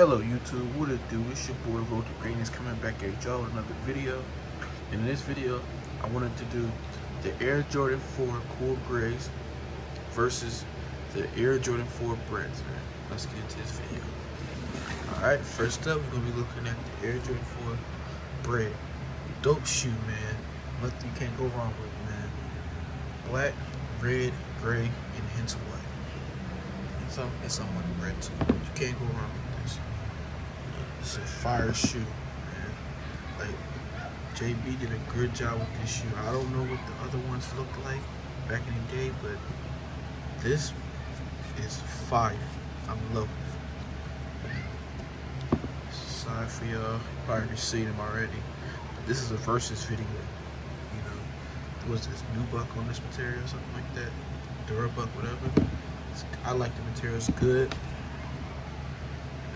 Hello YouTube, what it do? It's your boy Road to Greatness coming back at y'all with another video. In this video, I wanted to do the Air Jordan 4 Cool Grays versus the Air Jordan 4 Breds, man. Let's get into this video. Alright, first up, we're going to be looking at the Air Jordan 4 Bred. Dope shoe, man. Nothing you can't go wrong with, man. Black, red, gray, and hints of white. And some, and some with red too. You can't go wrong. It's a fire shoe, man. Like, JB did a good job with this shoe. I don't know what the other ones looked like back in the day, but this is fire. I'm loving it. Sorry for y'all. Probably seen them already. But this is a versus video. You know, was this new buck on this material something like that? Durabuck, whatever. I like the material. It's good.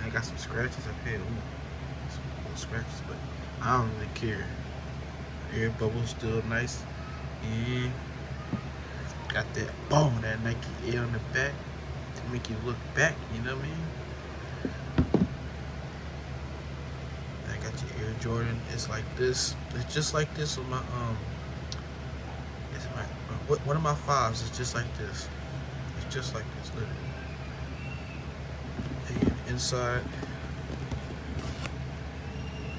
I got some scratches up here. Ooh, some scratches, but I don't really care. Air bubble's still nice. And got that boom, that Nike Air on the back to make you look back, you know what I mean? I got your Air Jordan. It's like this. It's just like this on my um. It's my what one of my fives is just like this. It's just like this, literally. Inside,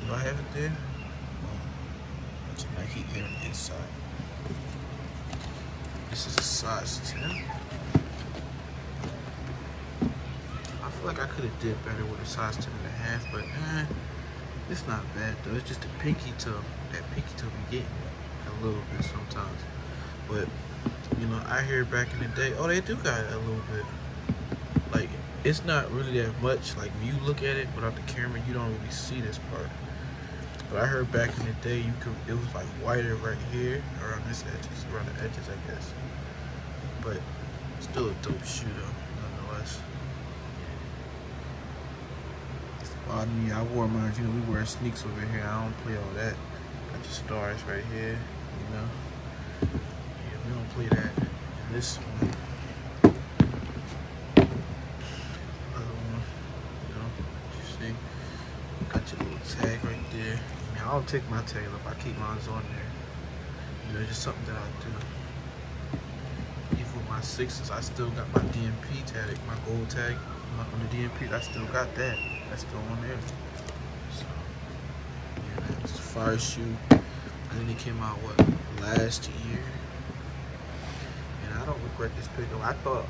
do I have it there? A Nike Air inside. This is a size 10. I feel like I could have did better with a size 10 and a half, but eh, it's not bad though. It's just the pinky toe. That pinky toe be getting a little bit sometimes. But, you know, I hear back in the day, oh, they do got a little bit. It's not really that much. Like, when you look at it without the camera, you don't really see this part. But I heard back in the day, you could it was like whiter right here, around this edges, around the edges, I guess. But still a dope shoe though, nonetheless. Well, me, I wore mine. You know, we wear sneaks over here. I don't play all that. Got your stars right here. You know. Yeah, we don't play that. And this one. Other one. You know. You see. Got your little tag right there. I mean, I don't take my tail off. I keep mine on there. You know, just something that I do. Even with my sixes, I still got my DMP tag, my gold tag on the DMP. I still got that. That's still on there. So, yeah, it's a fire shoe. I think it came out what last year, and I don't regret this pick. I thought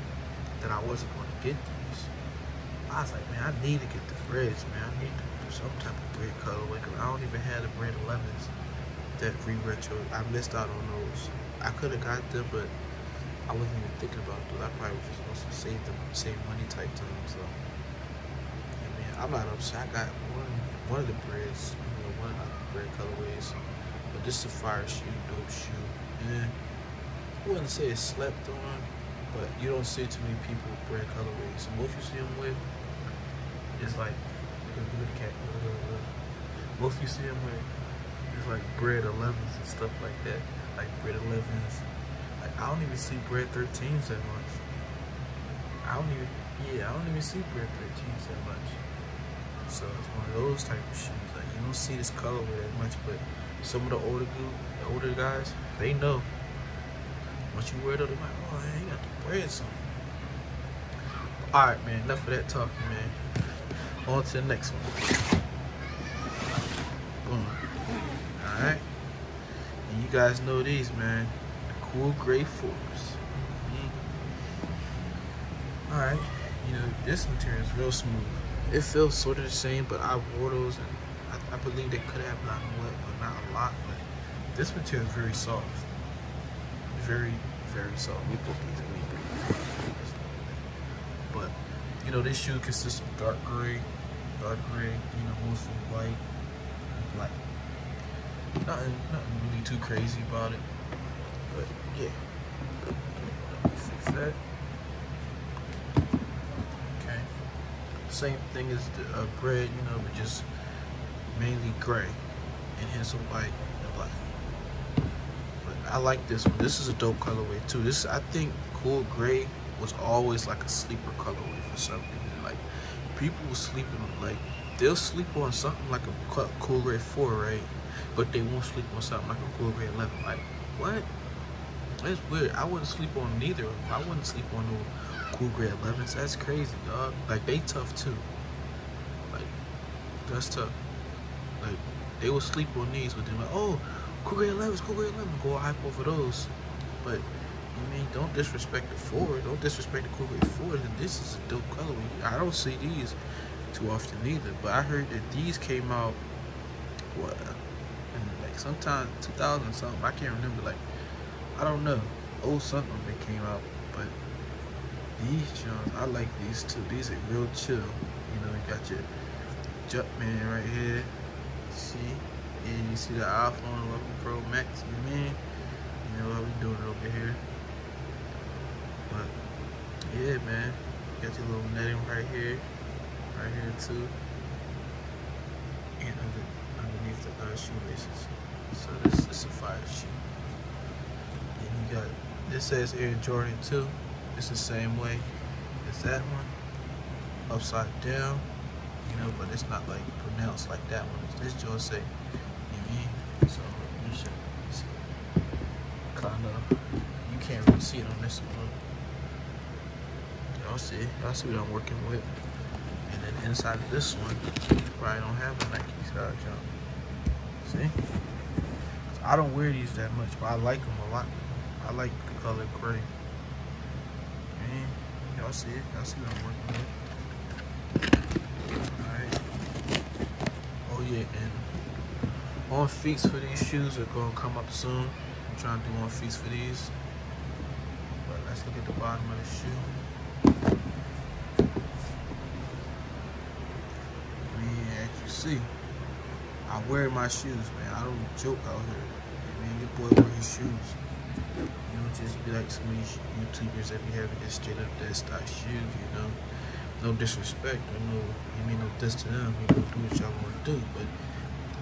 that I wasn't going to get these. I was like, man, I need to get the breds, man. I need to do some type of bred colorway because I don't even have the bred 11s that re-retro. I missed out on those. I could have got them, but I wasn't even thinking about those. I probably was just supposed to save them, save money type time. So, I mean, I'm not upset. I got one, one of the breds, you know, one of the bred colorways. But this is a fire shoe, dope shoe. And I wouldn't say it's slept on, but you don't see too many people with colorways. So most you see them with is like, look at cat. Most you see them with is like bred 11s and stuff like that. Like bred 11s. Like I don't even see bred 13s that much. I don't even, yeah, I don't even see bred 13s that much. So it's one of those type of shoes. Like you don't see this colorway that much, but some of the older the older guys, they know. Once you wear it, they're like, oh, I ain't got the bred some. All right, man. Enough of that talking, man. On to the next one. Boom. All right. And you guys know these, man. The cool gray fours. Mhm. All right. You know this material is real smooth. It feels sort of the same, but I wore those, and I, I believe they could have gotten wet, but not a lot. But this material is very soft. Very, very soft. We put these But you know, this shoe consists of dark gray, dark gray, you know, mostly white and black. Nothing, nothing really too crazy about it. But yeah. Fix that. Okay. Same thing as the uh, bred, you know, but just mainly gray and hints of white I like this one. This is a dope colorway too. This I think cool gray was always like a sleeper colorway for some reason. Like people will sleep on like they'll sleep on something like a cool gray four, right? But they won't sleep on something like a cool gray eleven. Like what? That's weird. I wouldn't sleep on neither. I wouldn't sleep on no cool gray 11s. That's crazy, dog. Like they tough too. Like that's tough. Like they will sleep on these, but they're like, oh, cool gray 11s, cool gray 11. Go hype over those. But I mean don't disrespect the four. Don't disrespect the fours. And this is a dope color. I don't see these too often either. But I heard that these came out what like sometime 2000 something. I can't remember. Like I don't know. Oh something they came out, but these Jones, I like these too. These are real chill. You know, you got your Jumpman right here. See? And you see the iPhone 11 Pro Max, you mean? You know how we doing over here. But yeah, man. Got your little netting right here. Right here too. And under, underneath the uh, shoelaces. So this is a fire shoe. And you got this says Air Jordan 2. It's the same way as that one. Upside down, you know, but it's not like pronounced like that one. This joint say, you? So you should kind of, you can't really see it on this one. Y'all see, y'all see what I'm working with. And then inside of this one, you probably don't have a Nike style jump. See? I don't wear these that much, but I like them a lot. I like the color gray. Y'all see it. Y'all see what I'm working with. Alright. Oh yeah, and on feet for these shoes are gonna come up soon. I'm trying to do on feet for these. But let's look at the bottom of the shoe. As you see, I wear my shoes, man. I don't joke out here. Man, your boy wear his shoes You don't just be like some of these YouTubers that be having this straight up that stock shoes, you know. No disrespect, I know you mean no diss to them, you know, do what y'all want to do, but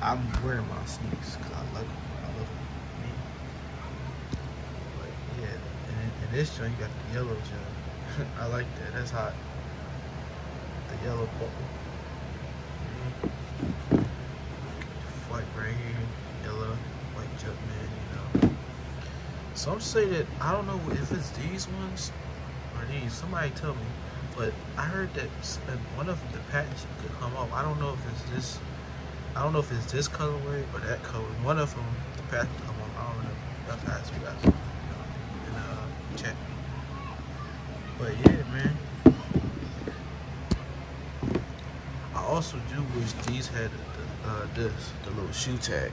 I'm wearing my sneakers because I like them. I love them. But yeah, and, this joint, you got the yellow joint. I like that. That's hot. The yellow purple. Mm-hmm. White right here, yellow, white jump man, you know. Some say that I don't know if it's these ones or these. Somebody tell me, but I heard that one of the patents could come off. I don't know if it's this. I don't know if it's this colorway or that color. One of them, the patent come off. I don't know. That's ask you guys in uh, chat. But yeah, man. I also do wish these had the, uh, this, the little shoe tag.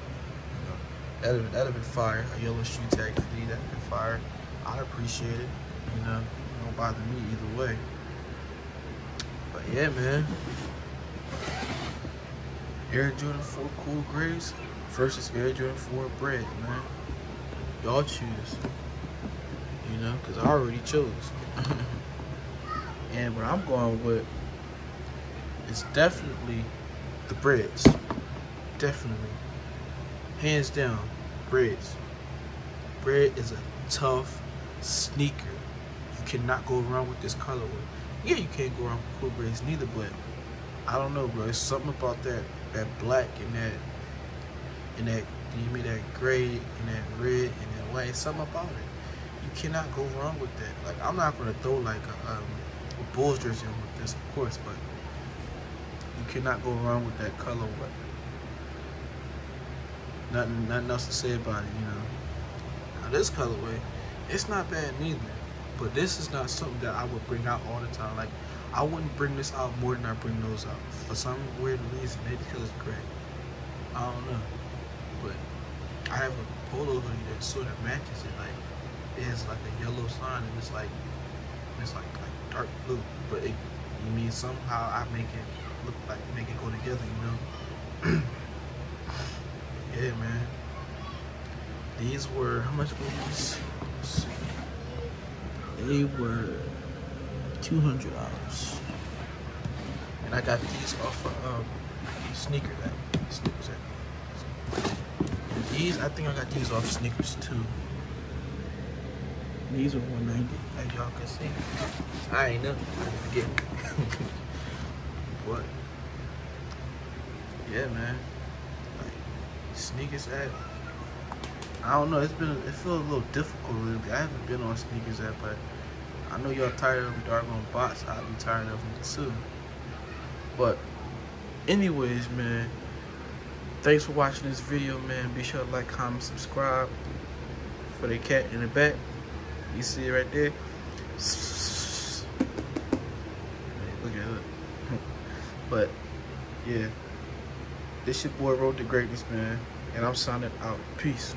That'd have, been fire. A yellow shoe tag for me, that'd been fire. I'd appreciate it. You know, it don't bother me either way. But yeah, man. Air Jordan 4 Cool Grays versus Air Jordan 4 Bred, man. Y'all choose. You know, because I already chose. and what I'm going with is definitely the breds. Definitely hands down, Breds. Bred is a tough sneaker. You cannot go wrong with this colorway. Yeah, you can't go wrong with cool braids neither, but I don't know, bro. It's something about that that black and that and that you mean that gray and that red and that white. something about it. You cannot go wrong with that. Like I'm not gonna throw like a, um, a Bulls jersey on with this, of course, but you cannot go wrong with that colorway nothing nothing else to say about it, you know. Now this colorway, it's not bad neither. But this is not something that I would bring out all the time. Like I wouldn't bring this out more than I bring those out. For some weird reason, maybe because it's gray. I don't know. But I have a polo hoodie that sort of matches it. Like it has like a yellow sign and it's like it's like like dark blue. But it you mean somehow I make it look like make it go together, you know? yeah, man. These were how much were these? They were two hundred dollars, and I got these off of um, sneaker that sneakers these, I think I got these off sneakers too. These are 190 as y'all can see. I ain't know. I forget. But yeah, man. Like SNKRS app. I don't know. It's been it feels a little difficult. Lately. I haven't been on SNKRS app, but I know y'all tired of doggone bots. I'll be tired of them too. But anyways, man. Thanks for watching this video, man. Be sure to like, comment, subscribe. For the cat in the back, you see it right there. Look at it. But yeah, this your boy Road to Greatness, man, and I'm signing out. Peace.